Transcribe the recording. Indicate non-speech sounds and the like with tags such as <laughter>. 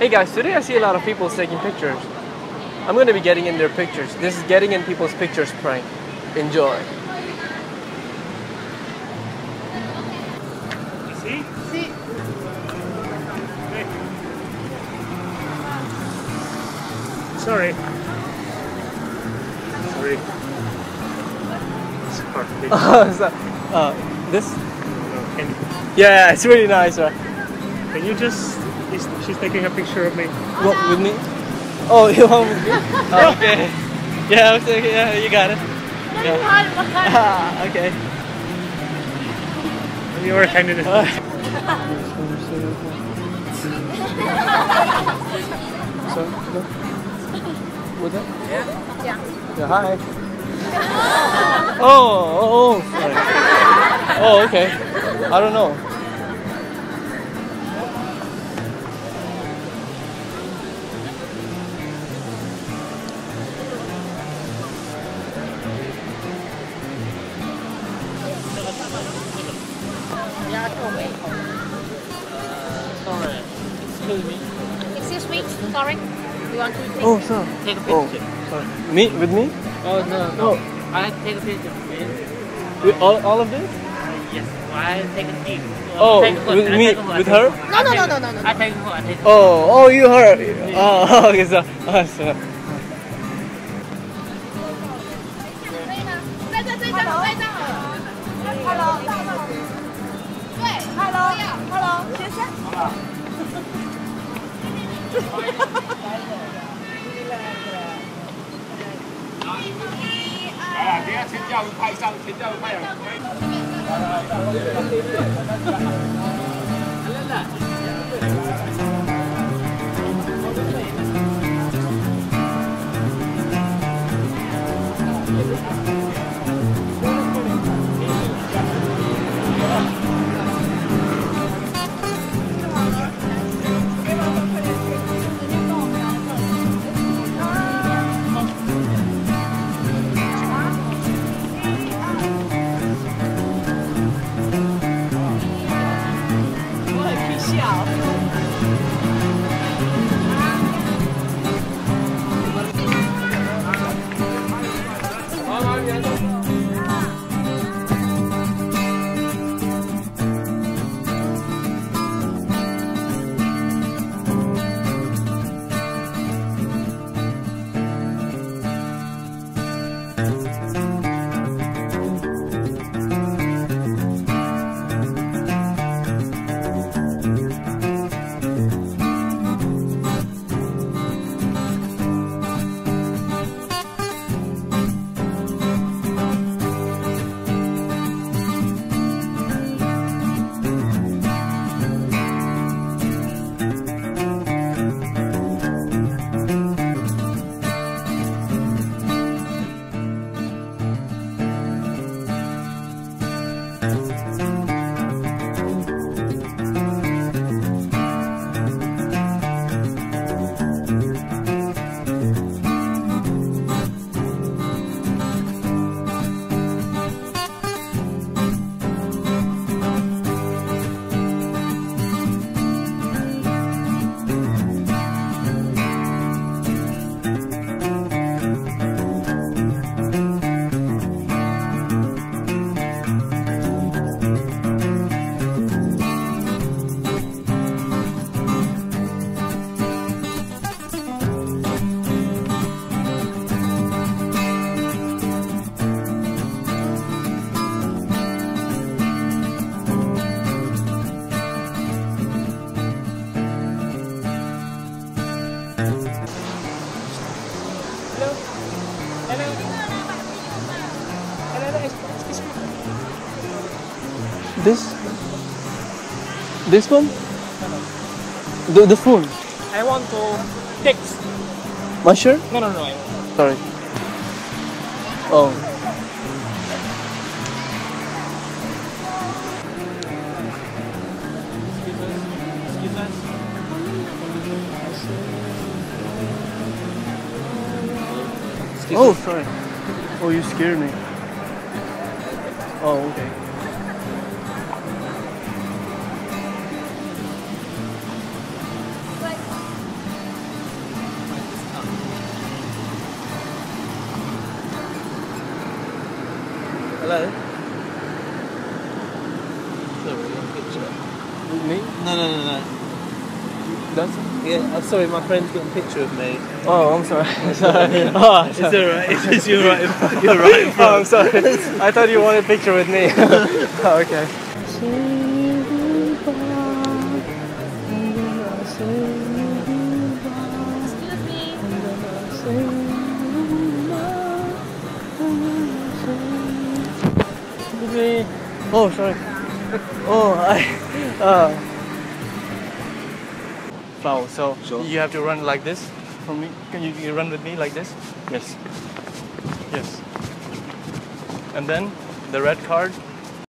Hey guys, today I see a lot of people taking pictures. I'm gonna be getting in their pictures. This is getting in people's pictures prank. Enjoy. See? Hey. Sorry. Sorry. It's hard to <laughs> so, uh, this? No, Yeah, it's really nice, right? can you just. She's, she's taking a picture of me. What, with me? Oh, <laughs> you want with me? Oh, okay. Yeah, okay, yeah, you got it. Yeah. <laughs> Ah, okay. You were kind of. Uh, so, no? What's that? Yeah. Yeah, hi. Oh, oh, oh, sorry. Oh, okay. I don't know. Sorry. Excuse me. Excuse me. Sorry. You want to take Oh, sir. Take a Oh, picture. sorry. Me? With me? Oh, no, no. Oh, I take a picture. please. with all, all of this? Yes, I take a seat. Oh, take a with me- take with her? No, no, no, no, no, no, I take a photo. I take a Oh, oh, you heard. <laughs> Oh, okay, so, oh, so. 你一清之后，太瘦。清之后，乜人？This? This one? The, the phone? I want to text. My shirt? No, no, no. I- Sorry. Oh. Oh, sorry. Oh, you scared me. Oh, okay. Me? No, no, no, no. That's yeah. I'm sorry, my friend's got a picture of me. Oh, I'm sorry. <laughs> <laughs> sorry. oh, it's alright. It's just you're right. You're right. <laughs> In. Oh, I'm sorry. I thought you wanted a picture with me. oh, okay. Oh, sorry. Oh, I. Uh. Flower. So you have to run like this for me. Can you, you run with me like this? Yes. Yes. And then the red card